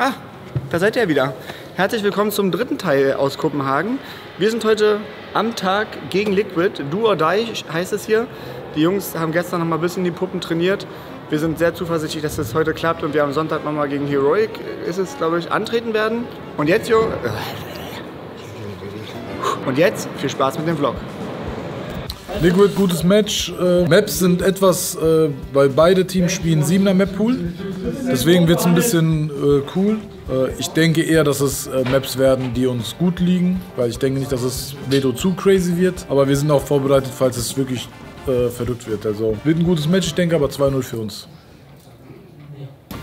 Ah, da seid ihr wieder. Herzlich willkommen zum dritten Teil aus Kopenhagen. Wir sind heute am Tag gegen Liquid. Do or die heißt es hier. Die Jungs haben gestern noch mal ein bisschen die Puppen trainiert. Wir sind sehr zuversichtlich, dass es heute klappt und wir am Sonntag noch mal gegen Heroic, ist es glaube ich, antreten werden. Und jetzt, Jo. Und jetzt viel Spaß mit dem Vlog. Liquid, gutes Match. Äh, Maps sind etwas, äh, weil beide Teams spielen 7er Map Pool. Deswegen wird es ein bisschen äh, cool. Äh, ich denke eher, dass es äh, Maps werden, die uns gut liegen, weil ich denke nicht, dass es Veto zu crazy wird. Aber wir sind auch vorbereitet, falls es wirklich äh, verrückt wird. Also wird ein gutes Match, ich denke, aber 2-0 für uns.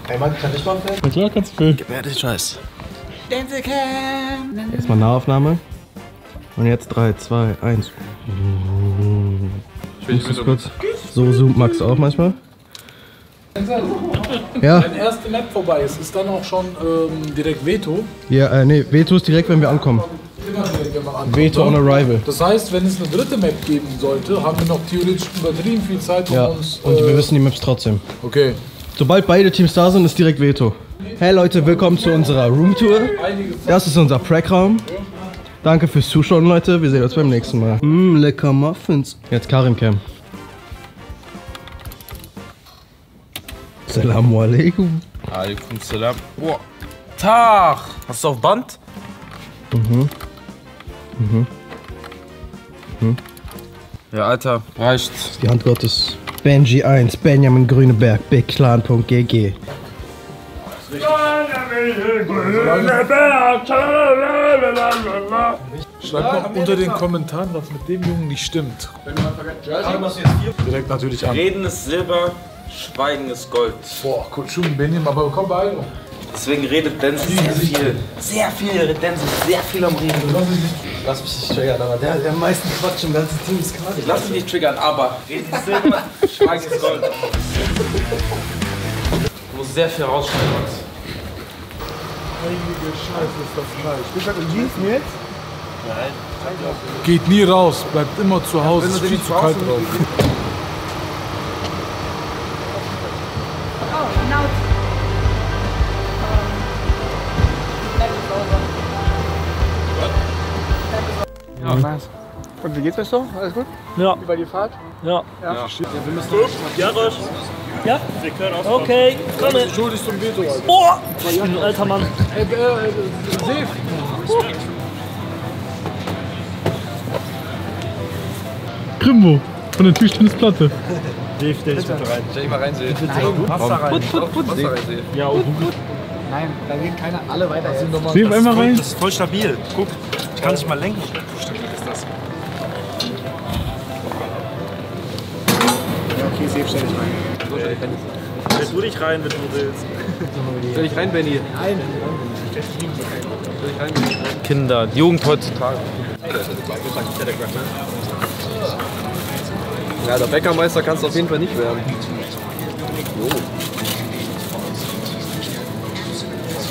Na klar, kannst du filmen. Wer den Scheiß? Erstmal Nahaufnahme. Und jetzt 3, 2, 1. Ich muss kurz. So zoomt Max auch manchmal. Ja, Wenn erste Map vorbei ist, ist dann auch schon ähm, direkt Veto. ja äh, nee, Veto ist direkt, wenn wir ankommen. Veto on ne? arrival. Das heißt, wenn es eine dritte Map geben sollte, haben wir noch theoretisch übertrieben viel Zeit, um Ja, uns. und äh, wir wissen die Maps trotzdem. Okay. Sobald beide Teams da sind, ist direkt Veto. Hey Leute, willkommen zu unserer Roomtour. Das ist unser Prack-Raum. Danke fürs Zuschauen, Leute. Wir sehen uns beim nächsten Mal. Mmm, lecker Muffins. Jetzt Karim Cam. Salamu alaikum. Alaikum salam. Boah. Tag! Hast du auf Band? Mhm. Mhm. Ja, Alter, reicht. Die Hand Gottes. Benji 1, Benjamin Grüneberg, bigclan.gg. Schreibt mal unter den Kommentaren, was mit dem Jungen nicht stimmt. Direkt natürlich an. Reden ist Silber, Schweigen ist Gold. Boah, gut, schon Benjamin, aber komm Beeilung. Deswegen redet Denzel sehr viel. Sehr viel, Denzel ist sehr viel am Reden. Lass mich nicht triggern, aber der, der am meisten Quatsch im ganzen Team ist gerade. Ich lass dich nicht triggern, aber Reden ist Silber, Schweigen ist Gold. Du sehr viel rausschneiden, Max. Geht nie raus, bleibt immer zu Hause, ist viel zu kalt drauf. Oh. Ja, nice. Und wie geht's euch so? Alles gut? Ja, Wie war die Fahrt? ja. Ja, Rosch. Ja? Wir können auch. Okay, komme. Schuldig zum Veto, Alter. Oh! Ich bin ein alter Mann. Ey, äh, äh, Safe. Grimbo. Von der Tischtennisplatte. Dave, stell dich bitte rein. Stell dich mal rein, Sil. Passt da rein. Wasser rein. Ja, und du Nein, da gehen keine alle weiter. Sind nochmal. Einmal rein. Das ist voll stabil. Guck, ich kann nicht mal lenken. Stabil ist das. Ja, okay, safe stell dich rein. Stell du dich rein, wenn du willst. Stell dich rein, Benny. Nein. Kinder, die Jugend heutzutage. Ja, der Bäckermeister kannst du auf jeden Fall nicht werden.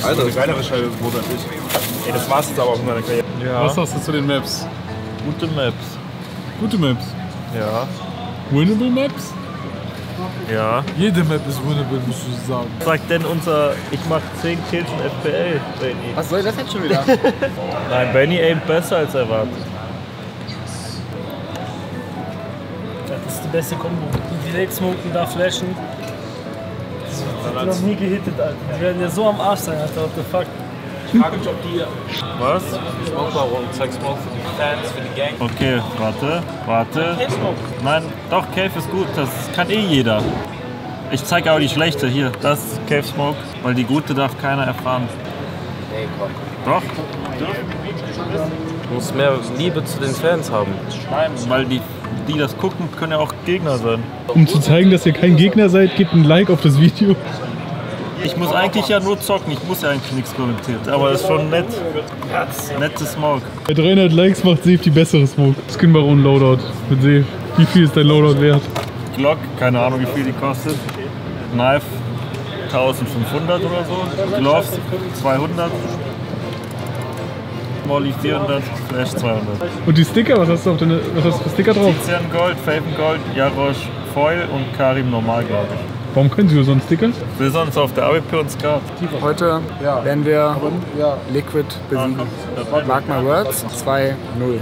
Alter, Eine geilere Scheibe wurde als ich. Ey, das war's jetzt aber auch in meiner Karriere. Was sagst du zu den Maps? Gute Maps. Gute Maps. Ja. Winnable Maps? Ja. Jede Map ist winnable, musst du sagen. Was sagt denn unser Ich mach 10 Kills in FPL, Benny? Was soll das jetzt schon wieder? Nein, Benny aimt besser als erwartet. Das ist die beste Kombo. Die direkt smoken, da flashen. Das wird noch nie gehittet, Alter. Die werden ja so am Arsch sein, Alter. What the fuck? Ich frage mich, ob die. Was? Smoke-Baron, zeig Smoke für die Fans, für die Gang. Okay, warte, warte. Nein, doch, Cave ist gut, das kann eh jeder. Ich zeige aber die schlechte, hier, das ist Cave Smoke, weil die gute darf keiner erfahren. Nee, komm. Doch? Du musst mehr Liebe zu den Fans haben. Nein, weil die, die das gucken, können ja auch Gegner sein. Um zu zeigen, dass ihr kein Gegner seid, gebt ein Like auf das Video. Ich muss eigentlich ja nur zocken, ich muss ja eigentlich nichts kommentieren. Aber das ist schon nett. Nettes Smoke. Bei 300 Likes macht Safe die bessere Smoke. Skin Baron Loadout mit Safe. Wie viel ist dein Loadout wert? Glock, keine Ahnung wie viel die kostet. Knife 1500 oder so. Gloves 200. Molly 400, Flash 200. Und die Sticker, was hast du auf deine, was hast du für Sticker drauf? Tizian Gold, Faven Gold, Jarosch Foil und Karim normal, glaube ich. Warum können Sie so einen Sticker? Wir sonst auf der AWP und Skat. Heute Ja. werden wir Ja. Liquid besiegen. Mark my words, 2-0.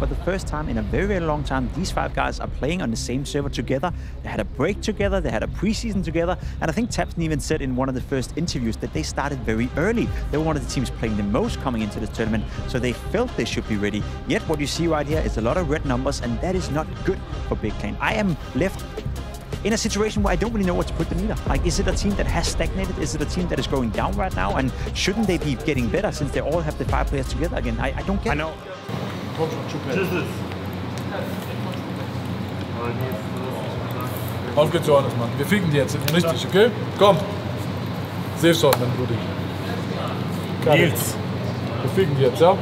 For the first time in a very, very long time, these five guys are playing on the same server together. They had a break together, they had a preseason together, and I think Tapson even said in one of the first interviews that they started very early. They were one of the teams playing the most coming into this tournament, so they felt they should be ready. Yet what you see right here is a lot of red numbers, and that is not good for Big Clan. I am left in a situation where I don't really know what to put them either. Like, is it a team that has stagnated? Is it a team that is going down right now? And shouldn't they be getting better since they all have the five players together again? I, I don't get it. Auf geht's, Johannes, Mann. Wir ficken die jetzt. Richtig, okay? Komm. Safe Shot, mein Bruder. Nils. Wir ficken die jetzt, ja?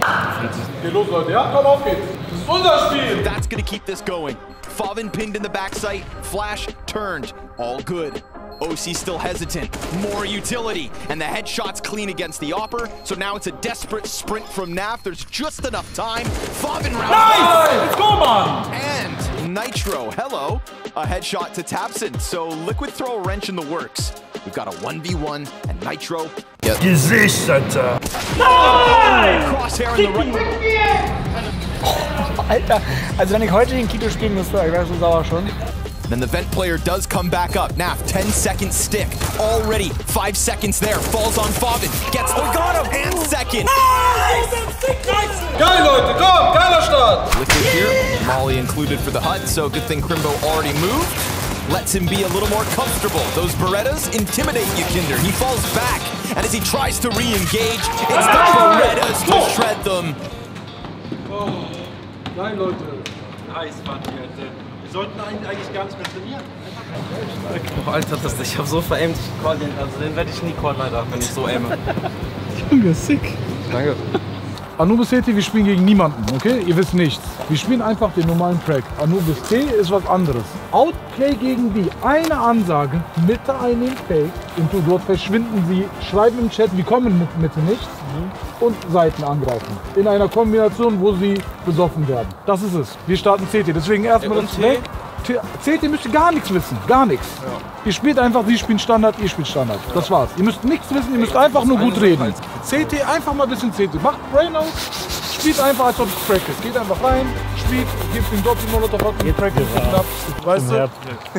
Geh los, Leute. Ja, komm, auf geht's. Das ist unser Spiel. That's gonna keep this going. Favin pinned in the backside, Flash turned, all good. OC still hesitant, more utility, and the headshot's clean against the Opper, so now it's a desperate sprint from Naf. There's just enough time. Favin round Let's go, man! and Nitro, hello, a headshot to Tapson, so Liquid throw a wrench in the works. We've got a 1v1, and Nitro Gesicht, Alter. crosshair in the right. Alter, also wenn ich heute gegen Kito spielen müsste, ich wäre so sauer schon. Then the vent player does come back up. Naf, 10 second stick. Already, 5 seconds there. Falls on Favin. Gets the got him. and second. Ah, Geil, Leute. Komm, geiler Start. Liquid here, Molly included for the hut, so good thing Crimbo already moved. Lets him be a little more comfortable. Those Berettas intimidate you, Kinder. He falls back, and as he tries to re-engage, it's the ah! Berettas to shred them. Oh. Geil, Leute. Boah, Alter, das, ich hab so verämt. Ich call den, also den werde ich nie callen, Alter, wenn ich so aime. Junge, sick. Danke. Anubis T, wir spielen gegen niemanden, okay? Ihr wisst nichts. Wir spielen einfach den normalen Track. Anubis T ist was anderes. Outplay gegen die. Eine Ansage, Mitte einnehmen, Fake. Und dort verschwinden sie, schreiben im Chat, wir kommen mit Mitte nicht. Und Seiten angreifen. In einer Kombination, wo sie besoffen werden. Das ist es. Wir starten CT. Deswegen erstmal Und das weg. CT müsst ihr gar nichts wissen. Gar nichts. Ihr spielt einfach, sie spielen Standard, ihr spielt Standard. Das war's. Ihr müsst nichts wissen, ihr müsst einfach nur gut reden. CT, einfach mal ein bisschen CT. Macht Brain aus, spielt einfach, als ob es Crack ist. Geht einfach rein, spielt, gibt den Doppel-Molotov, hat den Crack ist knapp. Weißt du?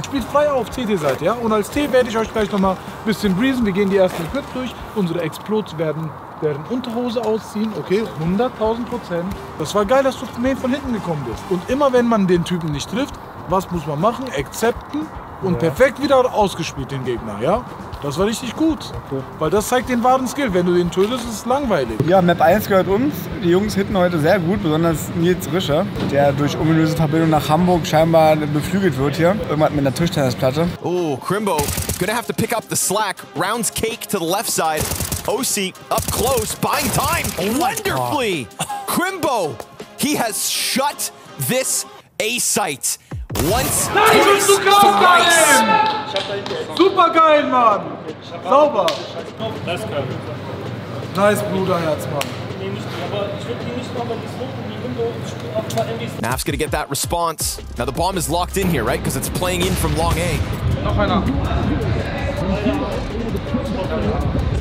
Spielt frei auf CT-Seite, ja? Und als T werde ich euch gleich noch mal ein bisschen breezen. Wir gehen die ersten Equip durch. Unsere Explodes werden deren Unterhose ausziehen, okay, 100.000 Prozent. Das war geil, dass du von hinten gekommen bist. Und immer wenn man den Typen nicht trifft, was muss man machen? Akzepten und perfekt wieder ausgespielt den Gegner, ja? Das war richtig gut. Weil das zeigt den wahren Skill. Wenn du den tötest, ist es langweilig. Ja, Map 1 gehört uns. Die Jungs hitten heute sehr gut, besonders Nils Rischer, der durch ominöse Verbindung nach Hamburg scheinbar beflügelt wird hier. Irgendwas mit einer Tischtennisplatte. Oh, Crimbo gonna have to pick up the slack. Rounds cake to the left side. OC up close, buying time oh wonderfully. Crimbo, he has shut this A site. Once, nice, twice, thrice. Super geil, Mann! Sauber! Nice, Bruderherz, Mann. Nee, nicht, aber ich würde die nicht nochmal disloten, die Window spielt auch mal MVs. Naf's gonna get that response. Now the bomb is locked in here, right? Because it's playing in from long A. Noch einer.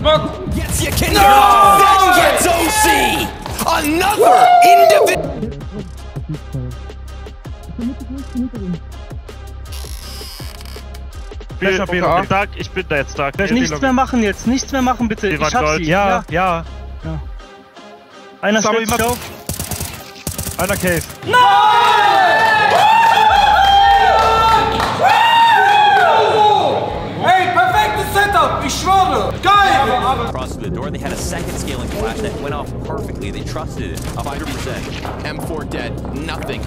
Gets you can Then gets OC. Another individual. Flasher B noch Dark, ich bin da jetzt Dark. Nichts mehr machen jetzt, nichts mehr machen bitte. Die Ich hab Gold. sie. Ja, ja. Einer Sorry, stellt sich auf. Einer Cave. Hey, Geil! The door, they had a second scaling flash that went off perfectly. They trusted it 100%. M4 dead, nothing.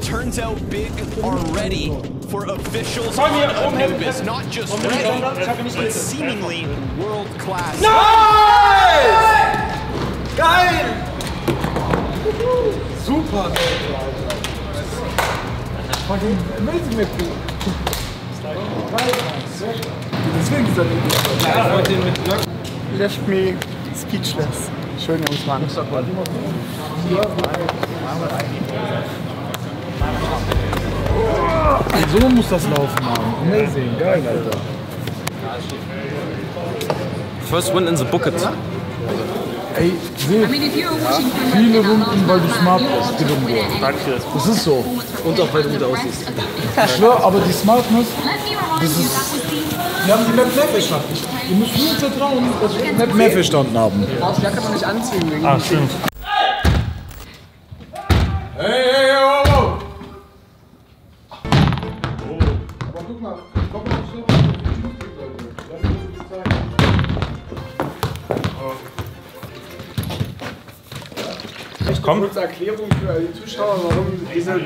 Turns out Big are ready for officials on Anubis. Not just ready, but seemingly world class. Geil! Super, Fucking amazing Map. Deswegen ist er Left me speechless. Schön, Jungs, Mann. So muss das laufen, Mann. Amazing, geil, Alter. First win in the bucket. Ey, seht, viele Runden, weil du smart bist, gewinnen wir. Danke. Das ist so. Und auch weil du gut aussiehst. Ich schwör, aber die Smartness, das ist. Wir haben die Map mehr verstanden. Ihr müsst nur vertrauen, dass wir die Map mehr verstanden haben. Ja, kann man nicht anziehen. Wegen Ah, stimmt. Hey, hey, hey, wow, wow! Aber guck mal, komm mal so Komm. Kurze Erklärung für die Zuschauer, warum diese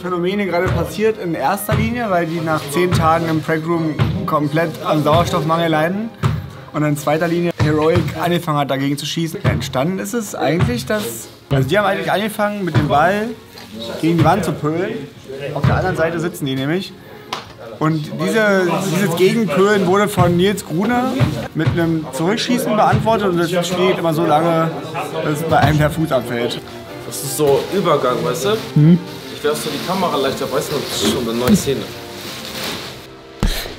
Phänomene gerade passiert in erster Linie, weil die nach zehn Tagen im Preg Room komplett am Sauerstoffmangel leiden. Und in zweiter Linie Heroic angefangen hat, dagegen zu schießen. Entstanden ist es eigentlich, dass. Also, die haben eigentlich angefangen, mit dem Ball gegen die Wand zu pölen. Auf der anderen Seite sitzen die nämlich. Und diese, dieses Gegenpölen wurde von Nils Gruner mit einem Zurückschießen beantwortet und das Spiel geht immer so lange, dass bei einem der Fuß abfällt. Das ist so Übergang, weißt du? Ich so die Kamera leichter, weißt du, das ist schon eine neue Szene.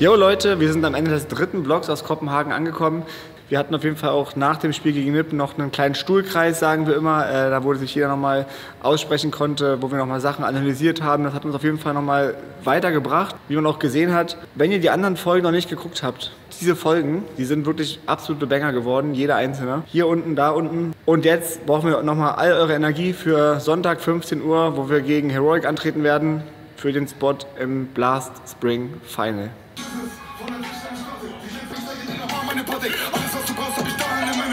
Jo Leute, wir sind am Ende des dritten Vlogs aus Kopenhagen angekommen. Wir hatten auf jeden Fall auch nach dem Spiel gegen Nippen noch einen kleinen Stuhlkreis, sagen wir immer, äh, da wo sich jeder nochmal aussprechen konnte, wo wir nochmal Sachen analysiert haben. Das hat uns auf jeden Fall nochmal weitergebracht. Wie man auch gesehen hat, wenn ihr die anderen Folgen noch nicht geguckt habt, diese Folgen, die sind wirklich absolute Banger geworden, jeder einzelne. Hier unten, da unten. Und jetzt brauchen wir nochmal all eure Energie für Sonntag 15 Uhr, wo wir gegen Heroic antreten werden, für den Spot im Blast Spring Final.